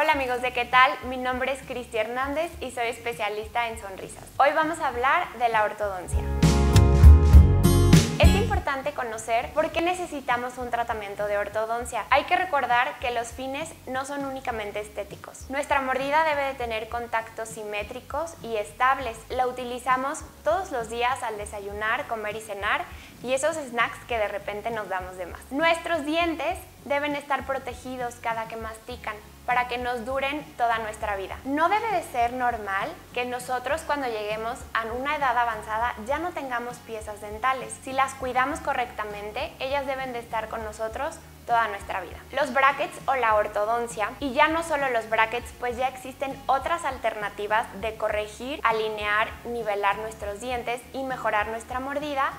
Hola amigos de ¿Qué tal? Mi nombre es Cristi Hernández y soy especialista en sonrisas. Hoy vamos a hablar de la ortodoncia. Por qué necesitamos un tratamiento de ortodoncia. Hay que recordar que los fines no son únicamente estéticos. Nuestra mordida debe de tener contactos simétricos y estables. La utilizamos todos los días al desayunar, comer y cenar y esos snacks que de repente nos damos de más. Nuestros dientes deben estar protegidos cada que mastican para que nos duren toda nuestra vida. No debe de ser normal que nosotros cuando lleguemos a una edad avanzada ya no tengamos piezas dentales. Si las cuidamos correctamente, ellas deben de estar con nosotros toda nuestra vida. Los brackets o la ortodoncia, y ya no solo los brackets, pues ya existen otras alternativas de corregir, alinear, nivelar nuestros dientes y mejorar nuestra mordida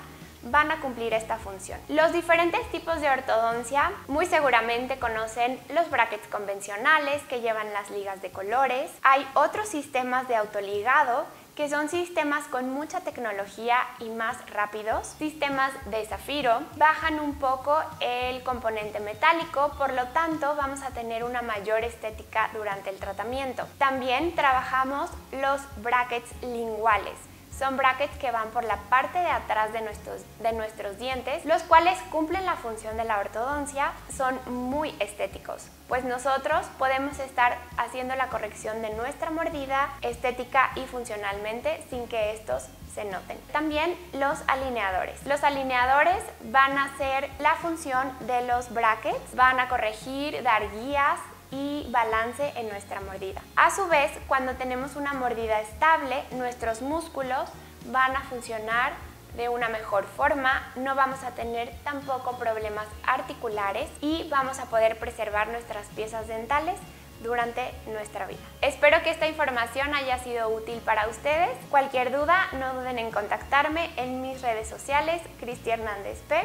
van a cumplir esta función. Los diferentes tipos de ortodoncia muy seguramente conocen los brackets convencionales que llevan las ligas de colores. Hay otros sistemas de autoligado que son sistemas con mucha tecnología y más rápidos. Sistemas de zafiro bajan un poco el componente metálico, por lo tanto vamos a tener una mayor estética durante el tratamiento. También trabajamos los brackets linguales son brackets que van por la parte de atrás de nuestros, de nuestros dientes, los cuales cumplen la función de la ortodoncia, son muy estéticos, pues nosotros podemos estar haciendo la corrección de nuestra mordida estética y funcionalmente sin que estos se noten. También los alineadores. Los alineadores van a hacer la función de los brackets, van a corregir, dar guías, y balance en nuestra mordida. A su vez, cuando tenemos una mordida estable, nuestros músculos van a funcionar de una mejor forma, no vamos a tener tampoco problemas articulares y vamos a poder preservar nuestras piezas dentales durante nuestra vida. Espero que esta información haya sido útil para ustedes. Cualquier duda, no duden en contactarme en mis redes sociales, Cristi Hernández P.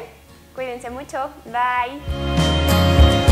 Cuídense mucho. Bye.